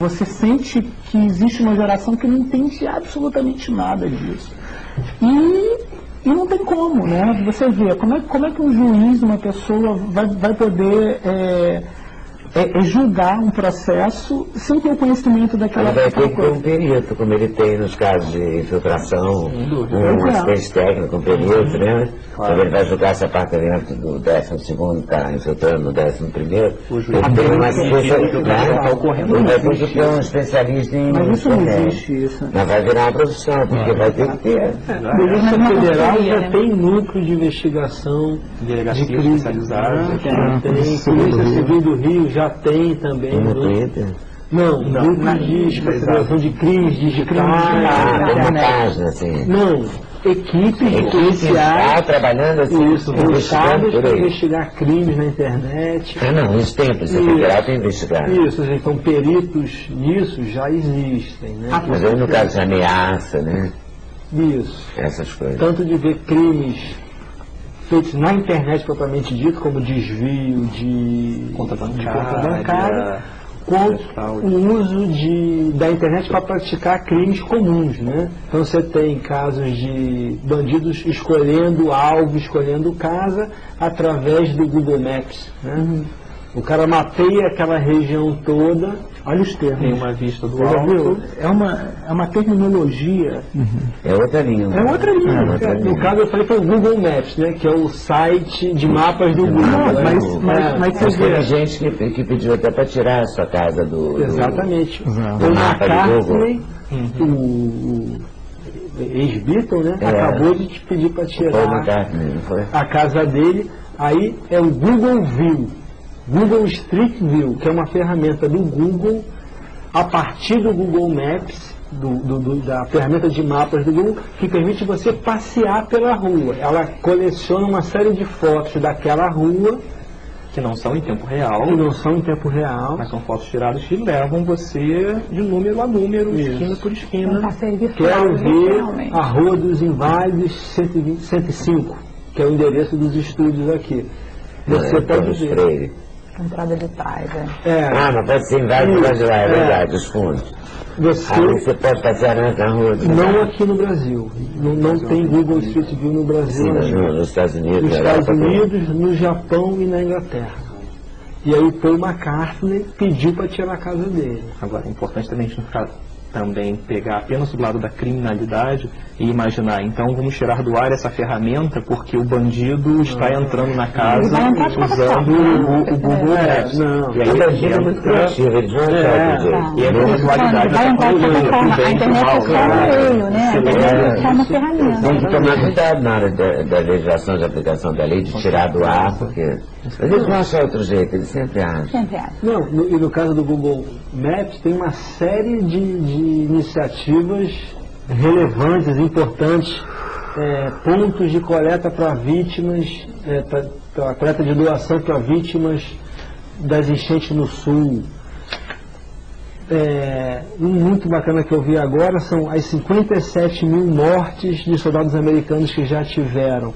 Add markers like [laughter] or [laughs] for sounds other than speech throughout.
Você sente que existe uma geração que não entende absolutamente nada disso. E, e não tem como, né? Você vê, como é, como é que um juiz, uma pessoa, vai, vai poder é, é, é julgar um processo sem ter o conhecimento daquela Ele vai ter que ter um coisa? perito, como ele tem nos casos de infiltração, um é. assistente técnico, um perito, né? Quando ele vai julgar se apartamento do 12 está infiltrando no 11 O juiz ele tem uma assistência, né? ocorrendo Ele vai não ter que existe ter um especialista em Mas isso não existe, isso. Mas vai virar uma profissão, porque vai ter que ter. A Polícia Não, Federal não, já né? tem núcleo de investigação Delegacia de crime especializada. Já tem, Polícia Civil do Rio já tem também. No né? Twitter. Não, Não, grupo na- de especialização de crimes digitais. Ah, tem uma página assim. Não, equipes policiais. trabalhando assim, Isso, voltadas para investigar crimes na internet. Ah, não, isso tem, a Polícia Isso. Federal tem investigado. Isso, então peritos nisso já existem, né? Ah, Mas aí no caso de ameaça, né? Isso. Essas coisas. Tanto de ver crimes feitos na internet propriamente dito, como desvio de Conta de bancária, conta bancária, quanto o uso de, da internet para praticar crimes comuns, né? Então você tem casos de bandidos escolhendo alvo, escolhendo casa através do Google Maps, né? O cara mapeia aquela região toda, olha os termos. Tem uma vista do Você já viu? alto. É uma, é uma terminologia. É outra língua. É outra língua. É outra No caso eu falei foi o Google Maps, né? Que é o site de mapas do Google. do mas, Google. mas, Mas- mas Mas teve gente que, que pediu até para tirar a sua casa do. do- Exatamente. Exato. Do na mapa do Cartney, Uhum. o, o ex-Beatle, né? É. Acabou de te pedir para tirar McCartney, não a casa dele. Aí é o Google View, Google Street View, que é uma ferramenta do Google a partir do Google Maps, do- do- do- da ferramenta de mapas do Google, que permite você passear pela rua. Ela coleciona uma série de fotos daquela rua, Que não são em tempo real, que não são em tempo real. mas são fotos tiradas que levam você de número a número, esquina por esquina. virtual, Quero ver a Rua dos Inválidos 120, 105, que é o endereço dos estúdios aqui. Você É, pode ver. Entrada de trás, é. É, Ah, mas pode ser em vários Isso, lugares lá, é é. verdade, os fundos. você Aí você pode passear na rua. não aqui no Brasil. Não, não tem Google Street View no Brasil. Sim, mas no- nos Estados Unidos. Nos na Estados. Unidos, no Japão e na Inglaterra. E aí o Paul McCartney pediu para tirar a casa dele. Agora, é importante também a gente não ficar também pegar apenas do lado da criminalidade e imaginar, então vamos tirar do ar essa ferramenta porque o bandido está entrando na casa Ele usando o, o Google É, Maps. não. E aí bandido é muito criativo, achar É, outro jeito. E é a dualidade Vai entrar de qualquer forma. A internet é só um meio, né? A internet é só uma ferramenta. Tem que tomar cuidado na hora da, da legislação de aplicação da lei, de tirar do ar, porque eles vão achar outro jeito, eles sempre acham. Sempre acha. Não, no- e no caso do Google Maps tem uma série de, de iniciativas relevantes, importantes, é, pontos de coleta para vítimas, é, coleta de doação para vítimas das enchentes no sul. É, um muito bacana que eu vi agora são as 57 mil mortes de soldados americanos que já tiveram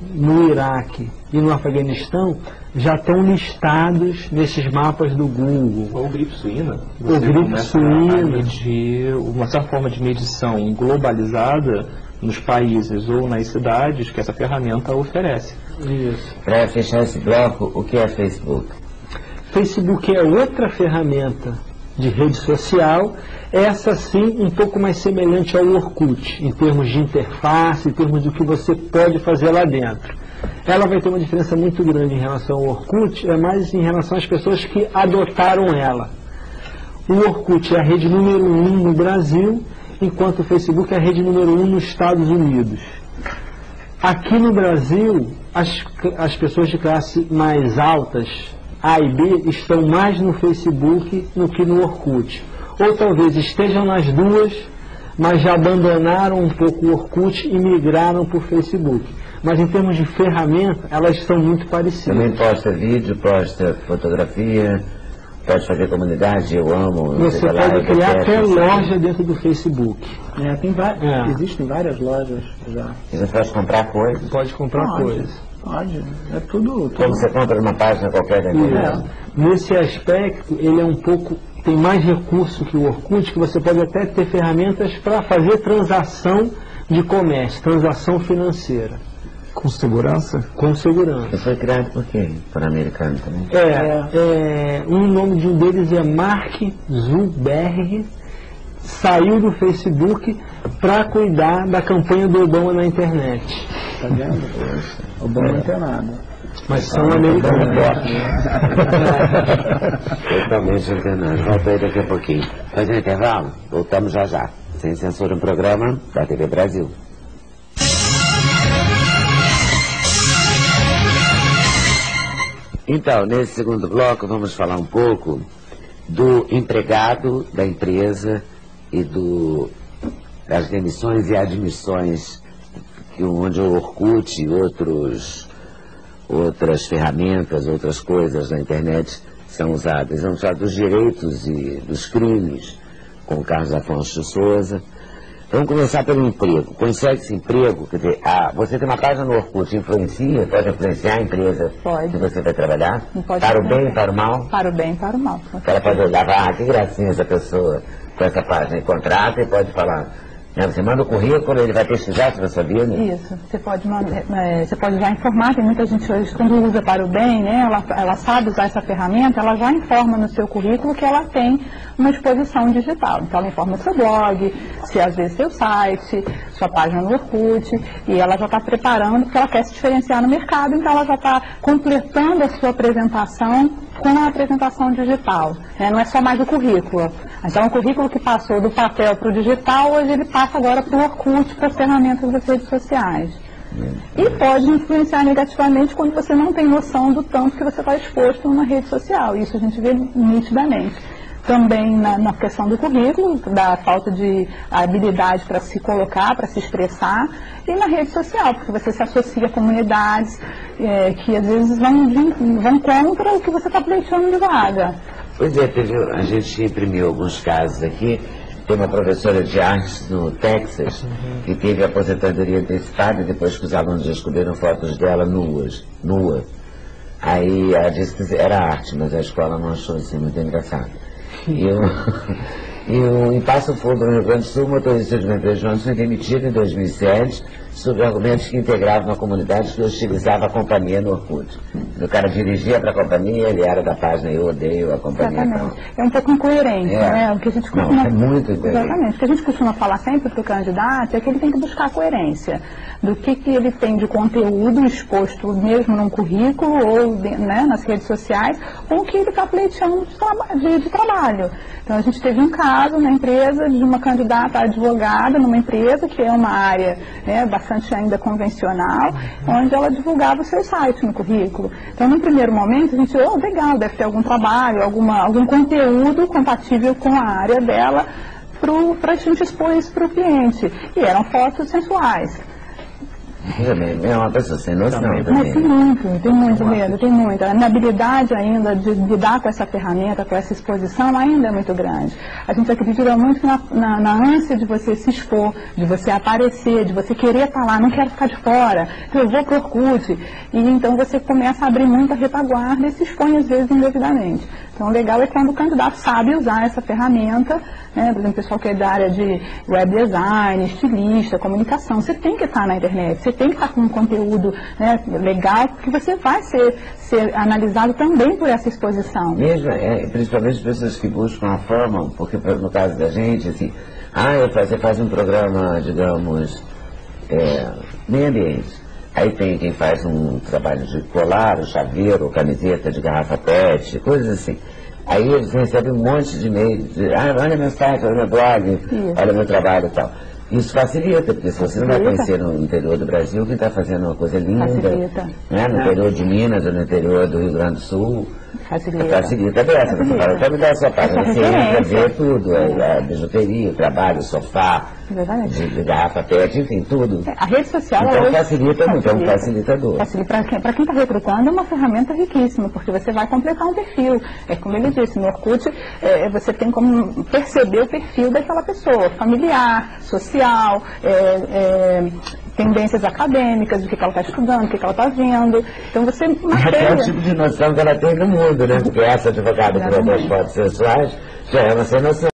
no Iraque e no Afeganistão já estão listados nesses mapas do Google. Ou gripe suína. Ou gripe suína. A medir uma certa forma de medição globalizada nos países ou nas cidades que essa ferramenta oferece. Isso. Para fechar esse bloco, o que é Facebook? Facebook é outra ferramenta de rede social, essa sim um pouco mais semelhante ao Orkut, em termos de interface, em termos do que você pode fazer lá dentro. Ela vai ter uma diferença muito grande em relação ao Orkut, é mais em relação às pessoas que adotaram ela. O Orkut é a rede número um no Brasil, enquanto o Facebook é a rede número um nos Estados Unidos. Aqui no Brasil, as, as pessoas de classe mais altas, A e B, estão mais no Facebook do que no Orkut. Ou talvez estejam nas duas, mas já abandonaram um pouco o Orkut e migraram para o Facebook. Mas em termos de ferramenta, elas são muito parecidas. Também posta vídeo, posta fotografia, pode fazer comunidade, eu amo. Você lá, pode eu criar até loja dentro do Facebook. É, tem É. Existem várias lojas já. E você pode comprar coisas. Pode comprar Pode. coisas. Pode. É tudo. tudo. Como você compra numa página qualquer da internet. É. Nesse aspecto, ele é um pouco tem mais recurso que o Orkut, que você pode até ter ferramentas para fazer transação de comércio, transação financeira. Com segurança? Com segurança. Foi criado por quê? Por americano também? É, é, um nome de um deles é Mark Zuckerberg, saiu do Facebook para cuidar da campanha do Obama na internet. Tá vendo? Obama não tem nada. Mas são americanos. [laughs] Totalmente antenados. Volta aí daqui a pouquinho. Faz um intervalo? Voltamos já já. Sem censura no programa da TV Brasil. Então, nesse segundo bloco, vamos falar um pouco do empregado da empresa e do, das demissões e admissões, que, onde o Orkut e outros, outras ferramentas, outras coisas na internet são usadas. Vamos falar dos direitos e dos crimes, com Carlos Afonso de Souza. Vamos começar pelo emprego. Consegue-se emprego? Quer dizer, ah, você tem uma página no Orkut, influencia, pode influenciar a empresa Pode. que você vai trabalhar? Pode para o bem e para o mal? Para o bem e para o mal. Ela pode olhar ah, que gracinha essa pessoa com essa página e contrata e pode falar. Né, Você manda o currículo, ele vai pesquisar você sabia, né? Isso, você pode, eh, você pode já informar, tem muita gente hoje, quando usa para o bem, né, ela, ela sabe usar essa ferramenta, ela já informa no seu currículo que ela tem uma exposição digital. Então ela informa seu blog, se às vezes seu site, sua página no Orkut, e ela já está preparando, porque ela quer se diferenciar no mercado, então ela já está completando a sua apresentação com a apresentação digital. né, Não é só mais o currículo. Então o currículo que passou do papel para o digital, hoje ele passa agora para o Orkut, para as ferramentas das redes sociais. E pode influenciar negativamente quando você não tem noção do tanto que você está exposto numa rede social. Isso a gente vê nitidamente. Também na, na questão do currículo, da falta de habilidade para se colocar, para se expressar, e na rede social, porque você se associa a comunidades eh, que às vezes vão, vão contra o que você está pleiteando de vaga. Pois é, teve, a gente imprimiu alguns casos aqui. Tem uma professora de artes no Texas que teve aposentadoria antecipada depois que os alunos descobriram fotos dela nuas, nua. Aí ela disse que era arte, mas a escola não achou assim muito engraçado. E eu, [laughs] e o, Fundo, no Rio Grande do Sul, motorista de de ônibus foi demitido em 2007 sob argumentos que integravam uma comunidade que hostilizava a companhia no Orkut. O cara dirigia para a companhia, ele era da página Eu Odeio a Companhia. Exatamente. É um pouco incoerente, É. né? O que a gente Não, costuma... é muito incoerente. Exatamente. O que a gente costuma falar sempre para o candidato é que ele tem que buscar a coerência do que, que ele tem de conteúdo exposto mesmo num currículo ou né, nas redes sociais, ou o que ele está pleiteando de, traba- de- de trabalho. Então a gente teve um caso na empresa de uma candidata advogada numa empresa que é uma área né, bastante ainda convencional, onde ela divulgava o seu site no currículo. Então, no primeiro momento, a gente, oh, legal, deve ter algum trabalho, alguma, algum conteúdo compatível com a área dela para a gente expor isso para o cliente. E eram fotos sensuais. É uma pessoa sem noção também. tem muito, tem muito medo, tem muito. A habilidade ainda de lidar com essa ferramenta, com essa exposição, ainda é muito grande. A gente acredita muito na, na, na ânsia de você se expor, de você aparecer, de você querer estar lá, não quero ficar de fora, então eu vou pro Orkut. E então você começa a abrir muita retaguarda e se expõe às vezes indevidamente. Então o legal é quando o candidato sabe usar essa ferramenta, né? por exemplo, o pessoal que é da área de web design, estilista, comunicação, você tem que estar na internet, você tem que estar com um conteúdo né, legal, porque você vai ser, ser analisado também por essa exposição. Mesmo, é, principalmente as pessoas que buscam a forma, porque no caso da gente, assim, ah, você faz um programa, digamos, é, meio ambiente. Aí tem quem faz um trabalho de colar, o chaveiro, camiseta de garrafa pet, coisas assim. Aí eles recebem um monte de e-mails, de, ah, olha meu site, olha meu blog, olha meu trabalho e tal. Isso facilita, porque se você não vai conhecer no interior do Brasil, quem está fazendo uma coisa linda, né, no interior de Minas ou no interior do Rio Grande do Sul, Facilita. Facilita dessa, fala, quer me página, Essa você entra, vê tudo, a, a bijuteria, o trabalho, o sofá, de, de garrafa pet, enfim, tudo. A rede social Então hoje facilita muito, é um facilitador. Para quem está recrutando é uma ferramenta riquíssima, porque você vai completar um perfil. É como ele disse, no Orkut é, você tem como perceber o perfil daquela pessoa, familiar, social, é, é, tendências acadêmicas, o que, que ela está estudando, o que, que ela está vendo. Então você Até o mapeia. tipo de noção que ela tem do mundo, né? Porque essa advogada que mandou as fotos sensuais Já é uma sem noção.